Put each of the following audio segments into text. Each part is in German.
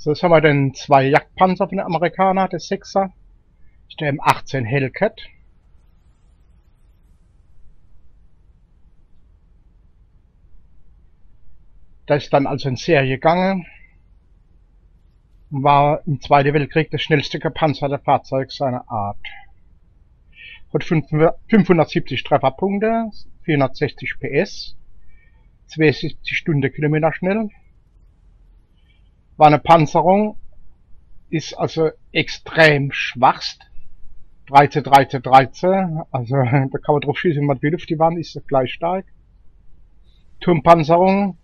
So, jetzt haben wir den zwei Jagdpanzer von den Amerikanern, der 6er. Der M18 Hellcat. Da ist dann also in Serie gegangen. War im Zweiten Weltkrieg das schnellste gepanzerte Fahrzeug seiner Art. Hat 570 Trefferpunkte, 460 PS, 72 Stundenkilometer schnell. War eine Panzerung, ist also extrem schwachst. 13, 13, 13, also da kann man drauf schießen, wenn man will auf die Wand, ist gleich stark. Turmpanzerung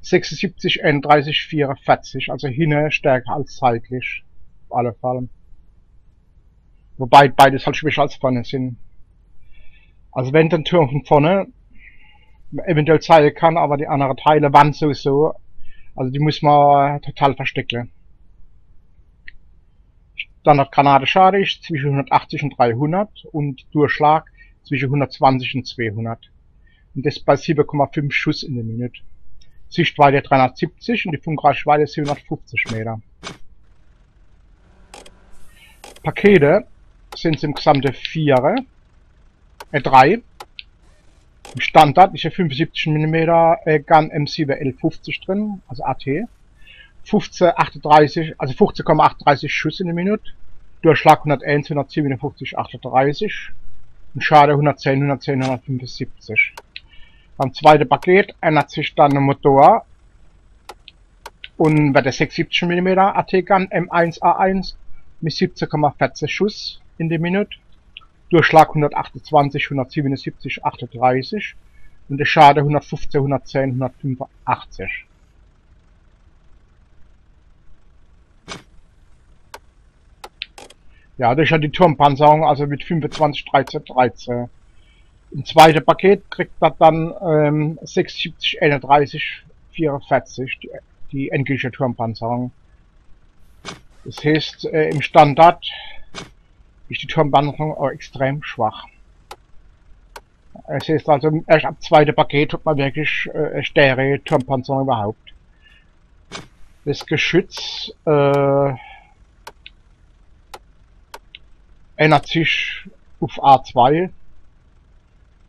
76, 31, 44, also hinne stärker als seitlich, auf alle Fälle. Wobei beides halt schwächer als vorne sind. Also wenn der Turm von vorne eventuell zeigen kann, aber die anderen Teile Wand sowieso, also die muss man total verstecken. Standardgranate schade ich zwischen 180 und 300 und Durchschlag zwischen 120 und 200. Und das bei 7,5 Schuss in der Minute. Sichtweite 370 und die Funkreichweite 750 Meter. Pakete sind im gesamte 4, äh 3. Standard ist ja 75 mm äh, Gun M7 L50 drin, also AT. 15, 38, also 15,38 Schuss in der Minute. Durchschlag 101, 157, 38. Und Schade 110, 110, 175. Beim zweiten Paket ändert sich dann der Motor und bei der 670 mm AT-Gun M1A1 mit 17,14 Schuss in die Minute. Durchschlag 128, 177, 38 und der Schade 115, 110, 185. Ja, ja die Turmpanzerung, also mit 25, 13, 13. Im zweiten Paket kriegt er dann ähm, 76, 31, 44, die, die endgültige Turmpanzerung. Das heißt, äh, im Standard ist die Turmpanzerung auch extrem schwach. Es heißt also, erst ab zweite Paket hat man wirklich äh, stärkere Turmpanzerung überhaupt. Das Geschütz äh, ändert sich auf A2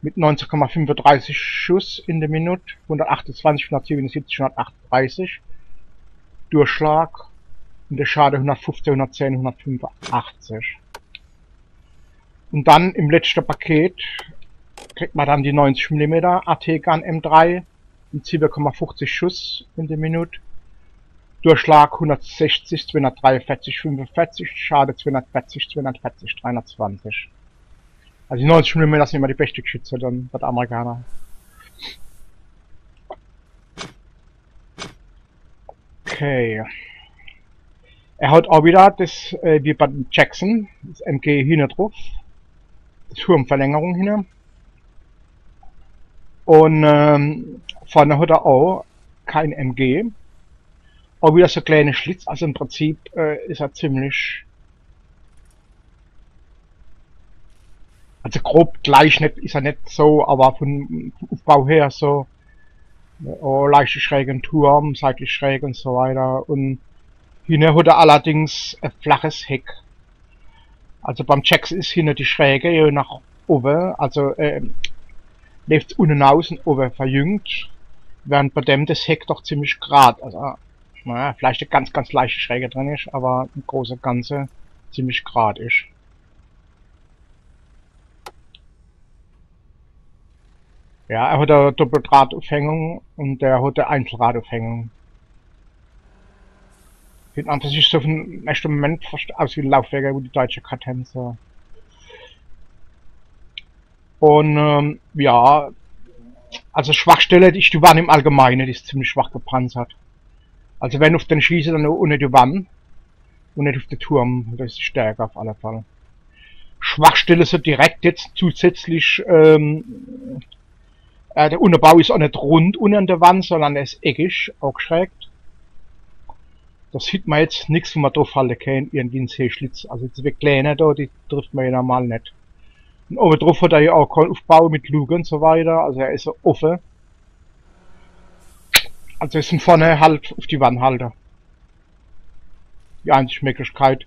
mit 19,35 Schuss in der Minute, 128, 177, 138 Durchschlag und der Schade 115, 110, 185. Und dann im letzten Paket kriegt man dann die 90 mm AT-Gun M3 mit 7,50 Schuss in der Minute. Durchschlag 160, 243, 45, Schade 240, 240, 320. Also die 90 mm sind immer die beste Geschütze dann bei den Amerikanern. Okay. Er hat auch wieder das, äh, wie bei Jackson, das MG hinten drauf. Turmverlängerung hinten. Und ähm, vorne hat er auch kein MG. Auch wieder so kleine Schlitz, also im Prinzip äh, ist er ziemlich also grob gleich nicht, ist er nicht so, aber von Aufbau her so oh, leichte schrägen Turm, seitlich schräg und so weiter. Und hinten hat er allerdings ein flaches Heck. Also beim Jacks ist hinten die Schräge nach oben, also äh, lebt unten außen oben verjüngt, während bei dem das Heck doch ziemlich grad, also naja, vielleicht eine ganz, ganz leichte Schräge drin ist, aber im Großen und Ganzen ziemlich grad ist. Ja, er hat eine Doppeldrahtaufhängung und der hat eine Einzelradaufhängung. Sieht an, ist so ein ersten Moment fast aus wie Laufwerke, wo die deutsche so. Und ähm, ja, also Schwachstelle ist die Wand im Allgemeinen, die ist ziemlich schwach gepanzert. Also wenn auf den schieße, dann nur ohne die Wand und nicht auf den Turm, das ist stärker auf alle Fälle. Schwachstelle so direkt jetzt zusätzlich ähm, äh, der Unterbau ist auch nicht rund unten an der Wand, sondern er ist eckig, auch geschrägt. Das sieht man jetzt nichts, wo man drauf halten kann, irgendwie ein Seeschlitz. Also diese kleine da, die trifft man ja normal nicht. Und oben drauf hat er ja auch keinen Aufbau mit Luke und so weiter, also er ist so offen. Also ist von vorne halt auf die Wand halten. die einzige Möglichkeit,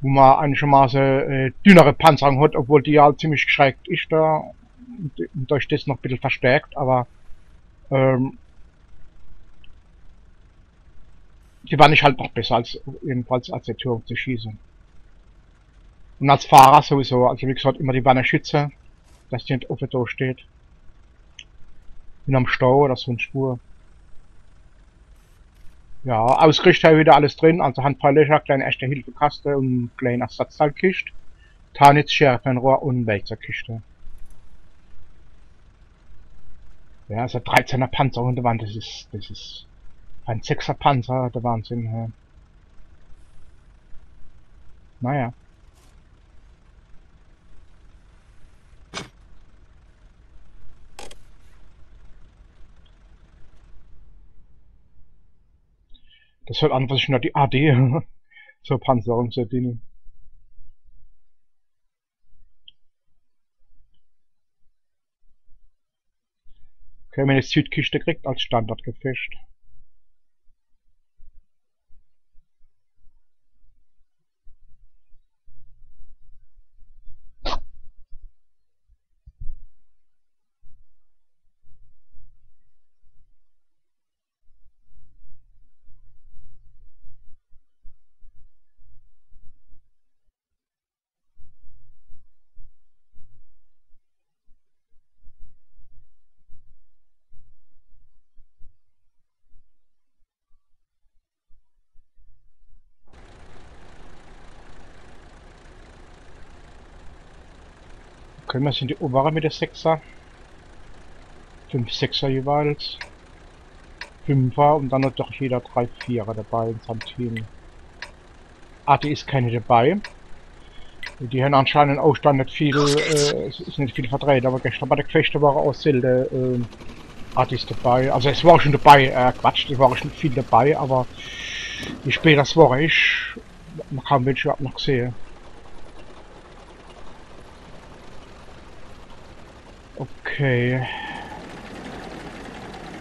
wo man einigermaßen äh, dünnere Panzerung hat, obwohl die ja ziemlich geschreckt ist da und durch das noch ein bisschen verstärkt, aber ähm, die war nicht halt noch besser als jedenfalls als der Turm zu schießen. Und als Fahrer sowieso, also wie gesagt, immer die Wanne schütze, dass die nicht offen da steht. In am Stau oder so ein Spur. Ja, ausgerichtet habe ich wieder alles drin, also Handpeilöcher, kleine erste Hilfekaste und kleine Ersatzteilkiste. Tarnitz, Schärfenrohr und Werkzeugkiste. Ja, also 13er Panzer und der Wand, das ist, das ist ein 6er Panzer, der Wahnsinn. Ja. Naja. Das hört an, was ich nur die AD zur Panzerung zu dienen. Okay, meine Südkiste kriegt als Standard Können wir sind die obere mit der 6er. 5 6er jeweils. 5er und dann noch doch jeder 3 4er dabei in seinem Team. AT ist keine dabei. Die haben anscheinend auch dann nicht viel, äh, es ist nicht viel verdreht, aber gestern bei der Gefechte war auch selten äh, Artis dabei. Also es war schon dabei, äh, Quatsch, es war schon viel dabei, aber wie spät das war ich, man kann welche überhaupt noch gesehen. Okay.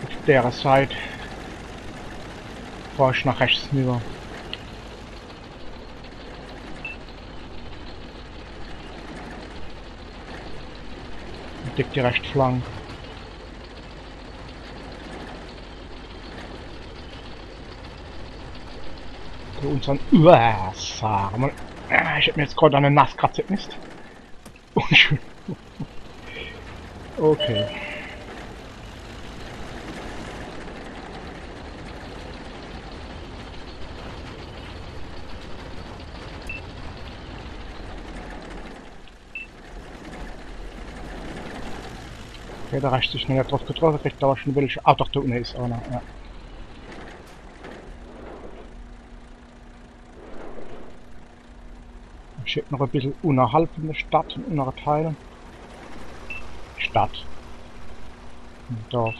Auf der Seite fahre ich nach rechts rüber. Dick die rechte Flanke. Für unseren Uah, Ich hätte mir jetzt gerade eine Nasskratze Mist. Unschön. Okay. Okay, da reicht sich nicht drauf getroffen, kriegt aber schon welche. Ah, doch, da unten ist einer, ja. Ich hätte noch ein bisschen unterhalb in der Stadt, in inneren Teilen. Stadt. Dorf.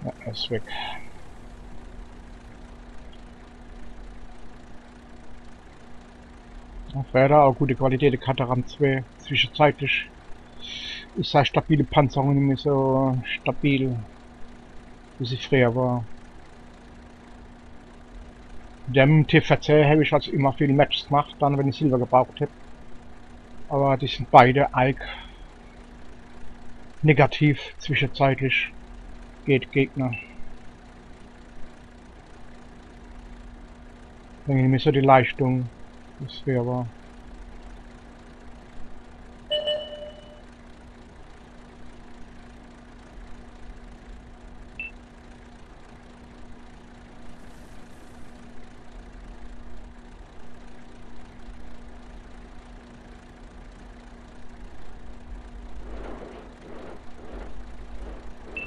Ja, ist weg. Räder, auch gute Qualität, der Kataram 2. Zwischenzeitlich ist seine stabile Panzerung nicht mehr so stabil, wie sie früher war. Dem TVC habe ich also immer viele Matches gemacht, dann wenn ich Silber gebraucht habe. Aber die sind beide Alk negativ zwischenzeitlich. Geht Gegner. Ich nicht mehr so die Leistung das wäre aber...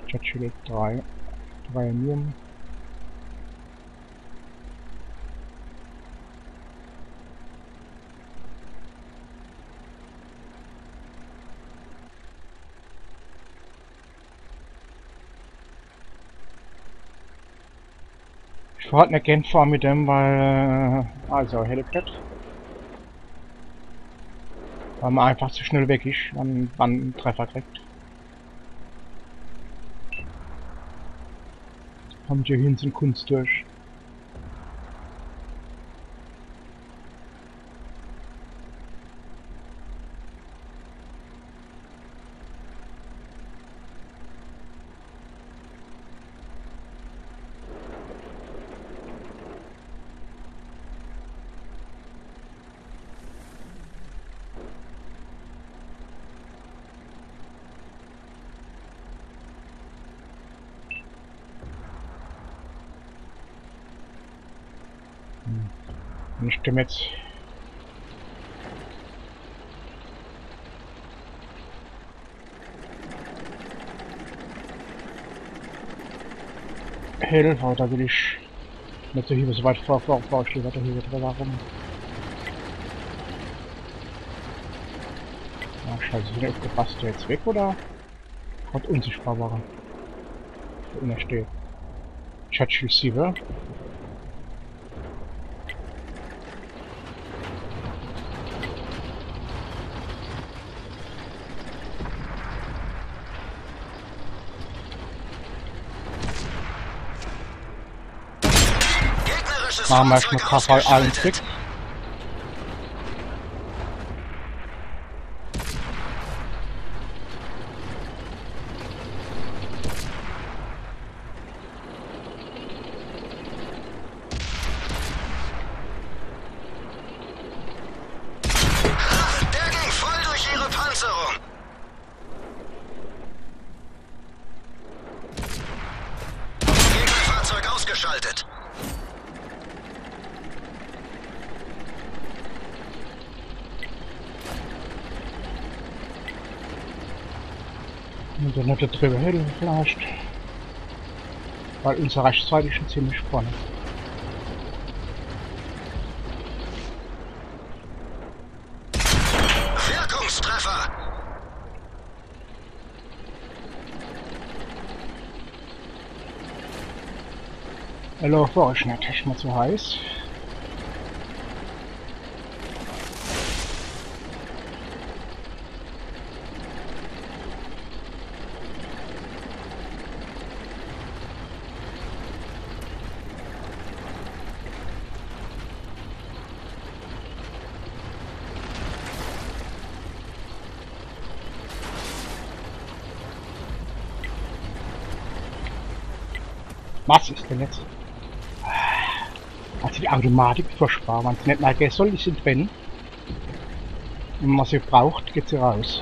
Churchill 3, 3 Nieren. Ich fahr halt gern fahren mit dem, weil... Äh, also, Helipad. Weil man einfach zu schnell weg ist, wenn man einen Treffer kriegt. Kommt hier hin zum Hell, aber da will ich nicht so hier so weit vor, vor, vor, ich stehe weiter hier drüber rum. Ja, scheiße, sind aufgepasst, der jetzt weg oder? Hat unsichtbar war. Wo er steht. Chat Receiver. Machen wir erstmal KV allen. Trick. Der ging voll durch ihre Panzerung. Gegnerfahrzeug ausgeschaltet. Nicht da drüber hin, vielleicht. Weil unsere Reichweite ist schon ziemlich vorne. Wirkungstreffer. Hallo, war ich nicht, ist mir zu heiß. Was ist denn jetzt? Also die Automatik furchtbar, wenn es nicht mehr gehen soll, die sind drin. Wenn man sie braucht, geht sie raus.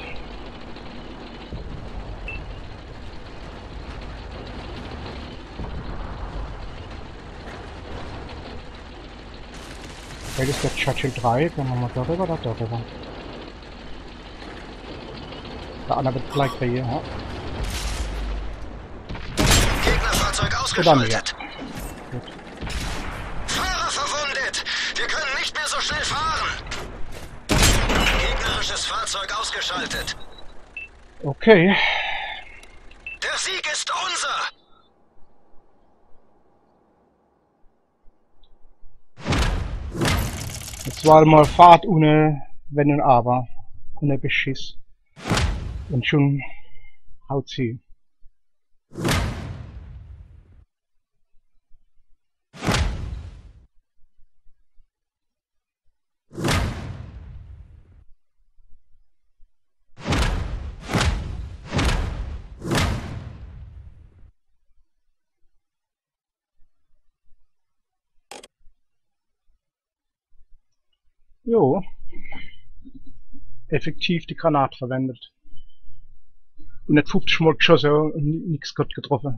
Welches ist der Churchill 3? Gehen wir mal darüber oder darüber? Der andere wird gleich bei ihr, ja. Ausgeschaltet. Fahrer verwundet. Wir können nicht mehr so schnell fahren. Gegnerisches Fahrzeug ausgeschaltet. Okay. Der Sieg ist unser. Jetzt war mal Fahrt ohne Wenn und Aber. Ohne Beschiss. Und schon haut sie. Jo. Effektiv die Granat verwendet. Und nicht 50 Mal geschossen und nichts getroffen.